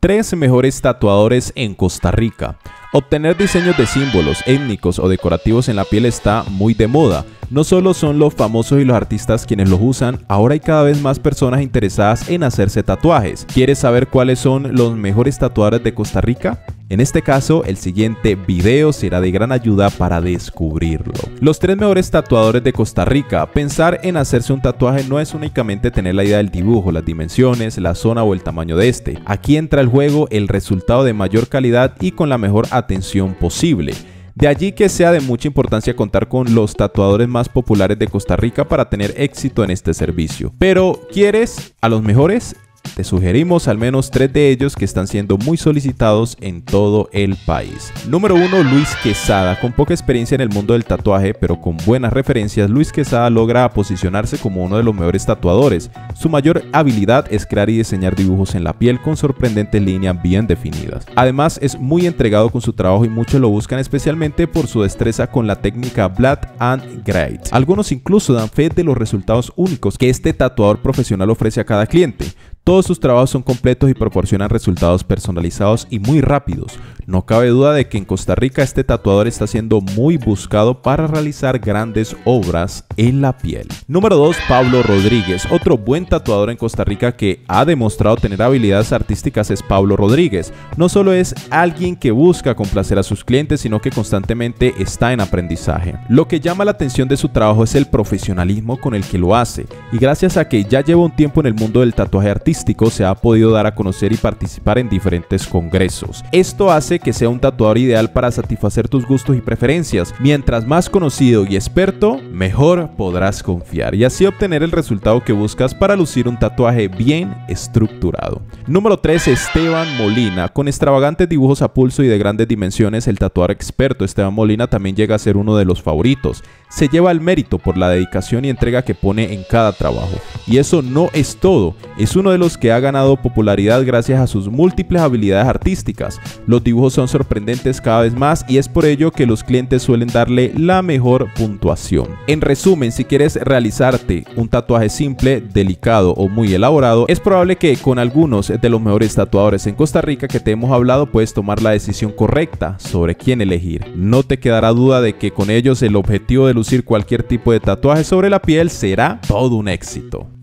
Tres mejores tatuadores en Costa Rica. Obtener diseños de símbolos étnicos o decorativos en la piel está muy de moda. No solo son los famosos y los artistas quienes los usan, ahora hay cada vez más personas interesadas en hacerse tatuajes. ¿Quieres saber cuáles son los mejores tatuadores de Costa Rica? En este caso, el siguiente video será de gran ayuda para descubrirlo. Los tres mejores tatuadores de Costa Rica. Pensar en hacerse un tatuaje no es únicamente tener la idea del dibujo, las dimensiones, la zona o el tamaño de este. Aquí entra el juego el resultado de mayor calidad y con la mejor atención posible. De allí que sea de mucha importancia contar con los tatuadores más populares de Costa Rica para tener éxito en este servicio. Pero, ¿quieres a los mejores? Te sugerimos al menos tres de ellos que están siendo muy solicitados en todo el país. Número 1. Luis Quesada. Con poca experiencia en el mundo del tatuaje, pero con buenas referencias, Luis Quesada logra posicionarse como uno de los mejores tatuadores. Su mayor habilidad es crear y diseñar dibujos en la piel con sorprendentes líneas bien definidas. Además, es muy entregado con su trabajo y muchos lo buscan especialmente por su destreza con la técnica Black and Great. Algunos incluso dan fe de los resultados únicos que este tatuador profesional ofrece a cada cliente. Todos sus trabajos son completos y proporcionan resultados personalizados y muy rápidos. No cabe duda de que en Costa Rica este tatuador está siendo muy buscado para realizar grandes obras en la piel. Número 2. Pablo Rodríguez. Otro buen tatuador en Costa Rica que ha demostrado tener habilidades artísticas es Pablo Rodríguez. No solo es alguien que busca complacer a sus clientes, sino que constantemente está en aprendizaje. Lo que llama la atención de su trabajo es el profesionalismo con el que lo hace. Y gracias a que ya lleva un tiempo en el mundo del tatuaje artístico, se ha podido dar a conocer y participar en diferentes congresos. Esto hace que sea un tatuador ideal para satisfacer tus gustos y preferencias. Mientras más conocido y experto, mejor podrás confiar y así obtener el resultado que buscas para lucir un tatuaje bien estructurado. Número 3. Esteban Molina. Con extravagantes dibujos a pulso y de grandes dimensiones, el tatuador experto Esteban Molina también llega a ser uno de los favoritos. Se lleva el mérito por la dedicación y entrega que pone en cada trabajo. Y eso no es todo, es uno de los que ha ganado popularidad gracias a sus múltiples habilidades artísticas. Los dibujos son sorprendentes cada vez más y es por ello que los clientes suelen darle la mejor puntuación. En resumen, si quieres realizarte un tatuaje simple, delicado o muy elaborado, es probable que con algunos de los mejores tatuadores en Costa Rica que te hemos hablado puedes tomar la decisión correcta sobre quién elegir. No te quedará duda de que con ellos el objetivo de lucir cualquier tipo de tatuaje sobre la piel será todo un éxito.